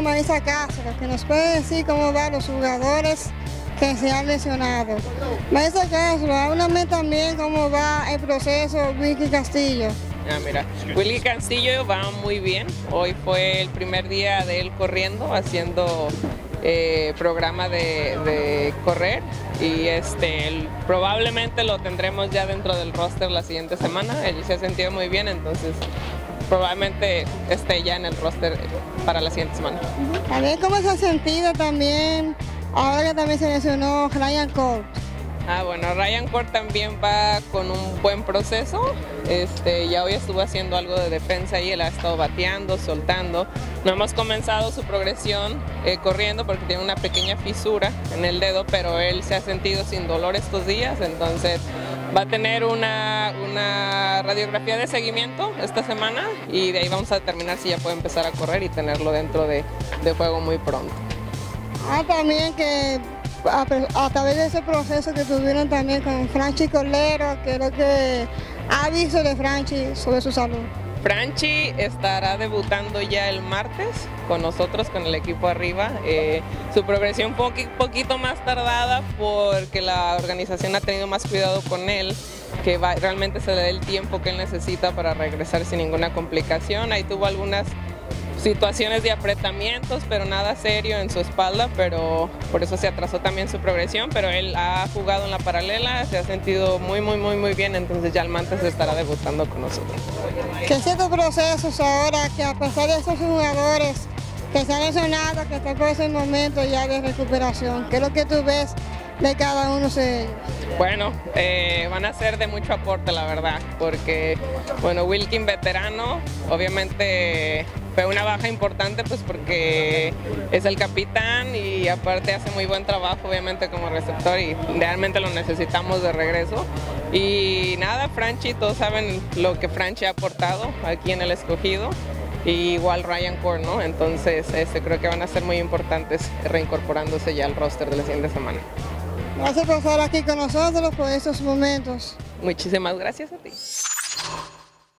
¿nos puede decir cómo van los jugadores que se han lesionado? Maestro Castro, háblame también cómo va el proceso Wilkie Castillo. Ah, mira, Wilkie Castillo va muy bien. Hoy fue el primer día de él corriendo, haciendo eh, programa de, correr y este probablemente lo tendremos ya dentro del roster la siguiente semana. Él se ha sentido muy bien, entonces probablemente esté ya en el roster para la siguiente semana. A ver cómo se ha sentido también, ahora que también se mencionó Ryan Cole. Ah, bueno, Ryan Court también va con un buen proceso. Este, ya hoy estuvo haciendo algo de defensa y él ha estado bateando, soltando. No hemos comenzado su progresión eh, corriendo porque tiene una pequeña fisura en el dedo, pero él se ha sentido sin dolor estos días, entonces va a tener una, radiografía de seguimiento esta semana y de ahí vamos a determinar si ya puede empezar a correr y tenerlo dentro de, de juego muy pronto. Ah, también que a, través de ese proceso que tuvieron también con Franchi Colero, lo que ha visto de Franchi sobre su salud. Franchi estará debutando ya el martes con nosotros, con el equipo arriba. Eh, su progresión un poquito más tardada porque la organización ha tenido más cuidado con él, que realmente se le dé el tiempo que él necesita para regresar sin ninguna complicación. Ahí tuvo algunas situaciones de apretamientos, pero nada serio en su espalda, pero por eso se atrasó también su progresión, pero él ha jugado en la paralela, se ha sentido muy, muy, muy, muy bien, entonces ya el Mantes estará debutando con nosotros. ¿Qué ciertos procesos ahora que a pesar de esos jugadores que se han lesionado, que están por ese momento ya de recuperación, qué es lo que tú ves de cada uno de ellos? Bueno, eh, van a ser de mucho aporte, la verdad, porque, bueno, Wilkin veterano, obviamente fue una baja importante pues porque es el capitán y aparte hace muy buen trabajo obviamente como receptor y realmente lo necesitamos de regreso. Y nada, Franchi, todos saben lo que Franchi ha aportado aquí en el escogido. Y igual Ryan Core, ¿no? Entonces este, creo que van a ser muy importantes reincorporándose ya al roster de la siguiente semana. Gracias por estar aquí con nosotros por estos momentos. Muchísimas gracias a ti.